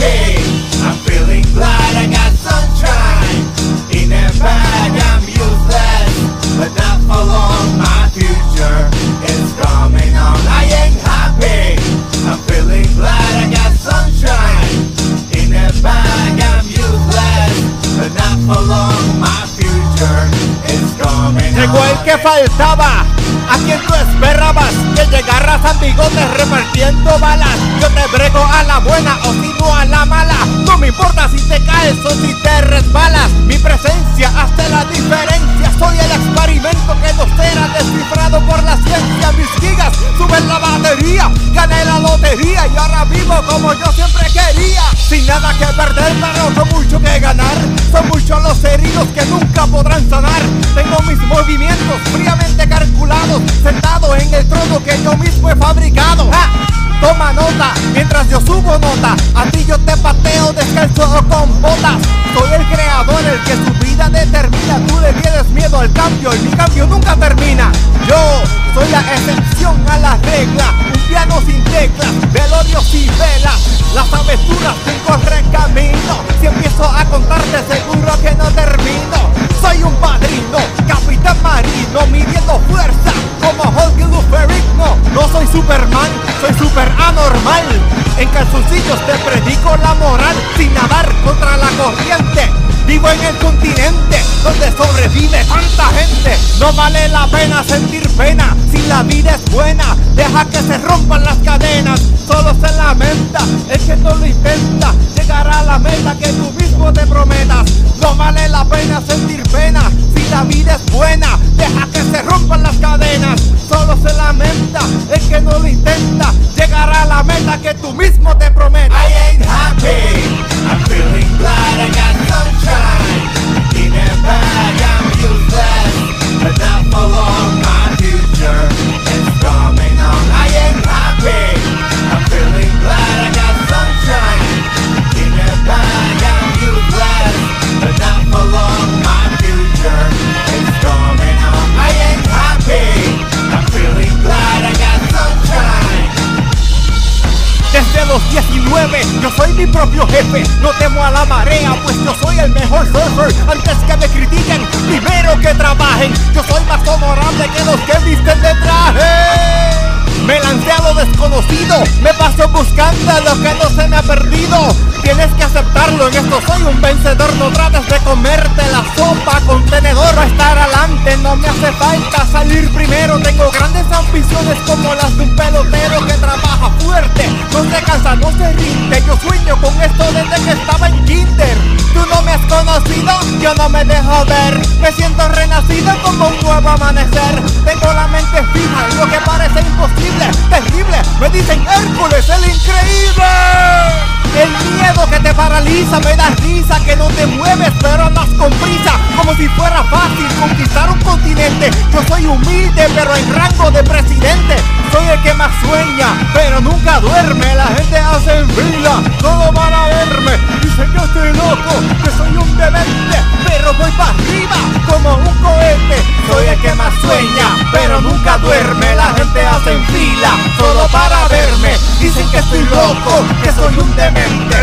I'm feeling glad I got sunshine. In a bag I'm useless, but not for. My future is coming on. I ain't happy. I'm feeling glad I got sunshine. In a bag I'm useless, but not for. My future is coming Llegó el que faltaba. ¿A quien tú esperabas que llegaras a bigotes repartiendo balas? Yo te brego a la buena o si importa si te caes o si te resbalas. Mi presencia hace la diferencia. Soy el experimento que no será descifrado por la ciencia. Mis gigas suben la batería. Gané la lotería y ahora vivo como yo siempre quería. Sin nada que perder, pero mucho que ganar. Son muchos los heridos que nunca podrán sanar. Tengo mis contarte seguro que no termino. Soy un padrino, capitán marino Midiendo fuerza como Hulk Luferigno No soy Superman, soy super anormal. En calzoncillos te predico la moral. Sin nadar contra la corriente Vivo en el continente donde sobrevive tanta gente. No vale la pena sentir pena la vida es buena Deja que se rompan las cadenas. Solo se lamenta el que no lo intenta Llegar a la meta que tú mismo te prometas. No vale la pena sentir pena si la vida es buena Deja que se rompan las cadenas. Solo se lamenta el que no lo intenta Llegar a la meta que tú mismo te prometas. I ain't happy. Los 19 yo soy mi propio jefe No temo a la marea pues yo soy el mejor surfer Antes que me critiquen, primero que trabajen Yo soy más honorable que los que visten de traje me lancé a lo desconocido, me paso buscando lo que no se me ha perdido. Tienes que aceptarlo, en esto soy un vencedor. No trates de comerte la sopa con tenedor. Para estar adelante no me hace falta salir primero. Tengo grandes ambiciones como las de un pelotero que trabaja. No se cansa, no se rinde. Yo sueño con esto desde que estaba en kinder. Tú no me has conocido, yo no me dejo ver. Me siento renacido como un nuevo amanecer. Tengo la mente fija en lo que parece imposible, terrible. Me dicen Hércules, el increíble. El miedo que te paraliza me da risa que no te mueves pero andas con prisa como si fuera fácil conquistar un continente. Yo soy humilde pero en rango de presidente. Soy el que más sueña pero nunca duerme. La gente hace fila todo para verme. Dicen que estoy loco, que soy un demente, pero voy para arriba como un cohete. Soy el que más sueña pero nunca duerme. La gente hace fila solo para verme. Dicen que estoy loco, que soy un demente,